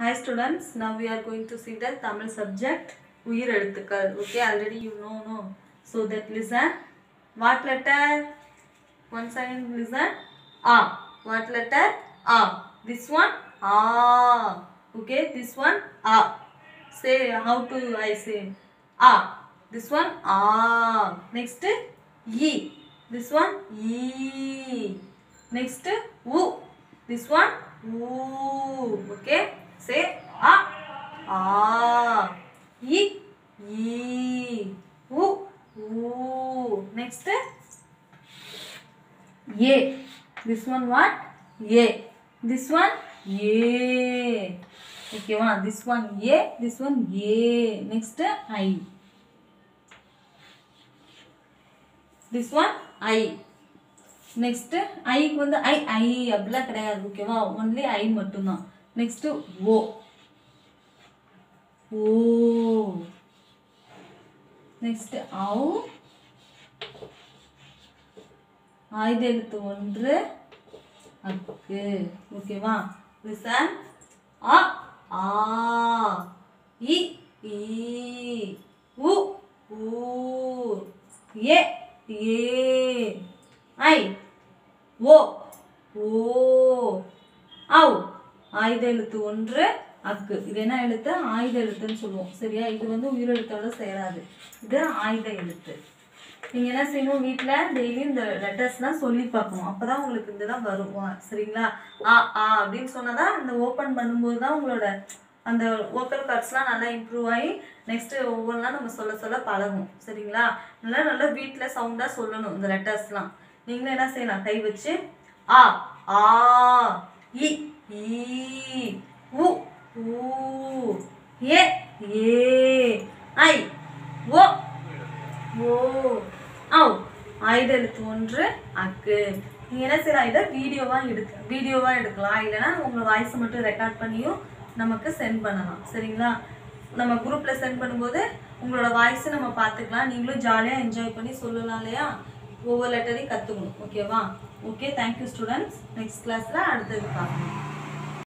Hi students, now we are going to see the Tamil subject உயிர் எழுத்துக்கள் okay already you know no so that listen what letter one second listen a what letter a this one a okay this one a say how to I say a this one a next e this one e next u this one u okay say a a e e u u next a this one what a this one a okay wow this one a this one a next i this one i next ஐக்கு வந்து ஐ ஐ அப்படிலாம் கிடையாது ஓகேவா only I மட்டும்தான் next ஓ ஓ next அவு ஆயுத எழுத்து ஒன்று. அக்கு. ஓகேவா லிசன் அ ஆ இ ஈ உ ஊ ஏ ஏ ஐ ஓ ஓ அவு ஆயுத எழுத்து ஒன்று அக்கு இது என்ன எழுத்து? ஆயுத எழுத்துன்னு சொல்லுவோம். சரியா? இது வந்து உயிரெழுத்தோட சேராது. இது ஆயுத எழுத்து. நீங்கள் என்ன செய்யணும்? வீட்டில் டெய்லி இந்த லெட்டர்ஸ்லாம் சொல்லி பார்க்கணும். அப்போ தான் உங்களுக்கு இதுதான் வரும். சரிங்களா? ஆ ஆ அப்படின்னு சொன்னால் தான் ஓப்பன் பண்ணும்போது தான் உங்களோட அந்த ஓக்கல் கார்ட்ஸ்லாம் நல்லா இம்ப்ரூவ் ஆகி நெக்ஸ்ட்டு ஒவ்வொன்றா நம்ம சொல்ல சொல்ல பழகும். சரிங்களா? நல்லா நல்லா வீட்டில் சவுண்டாக சொல்லணும் இந்த லெட்டர்ஸ்லாம் நீங்களும் என்ன செய்யலாம்? கை வச்சு ஆ ஆ இ ஈ உ ஊ ஏ ஏ ஐ ஓ ஓ ஆவ் ஆயுத ஒன்று அக்கு. நீங்கள் என்ன செய்யலாம்? இதை வீடியோவாக எடுக்க வீடியோவாக எடுக்கலாம். இல்லைன்னா உங்கள் வாய்ஸை மட்டும் ரெக்கார்ட் பண்ணியும் நமக்கு சென்ட் பண்ணலாம். சரிங்களா? நம்ம குரூப்பில் சென்ட் பண்ணும்போது உங்களோட வாய்ஸை நம்ம பார்த்துக்கலாம். நீங்களும் ஜாலியாக என்ஜாய் பண்ணி சொல்லலாம் இல்லையா? ஒவ்வொரு லெட்டரையும் கற்றுக்கணும் ஓகேவா ஓகே தேங்க்யூ ஸ்டூடெண்ட்ஸ் நெக்ஸ்ட் கிளாஸில் அடுத்தது பார்க்கணும்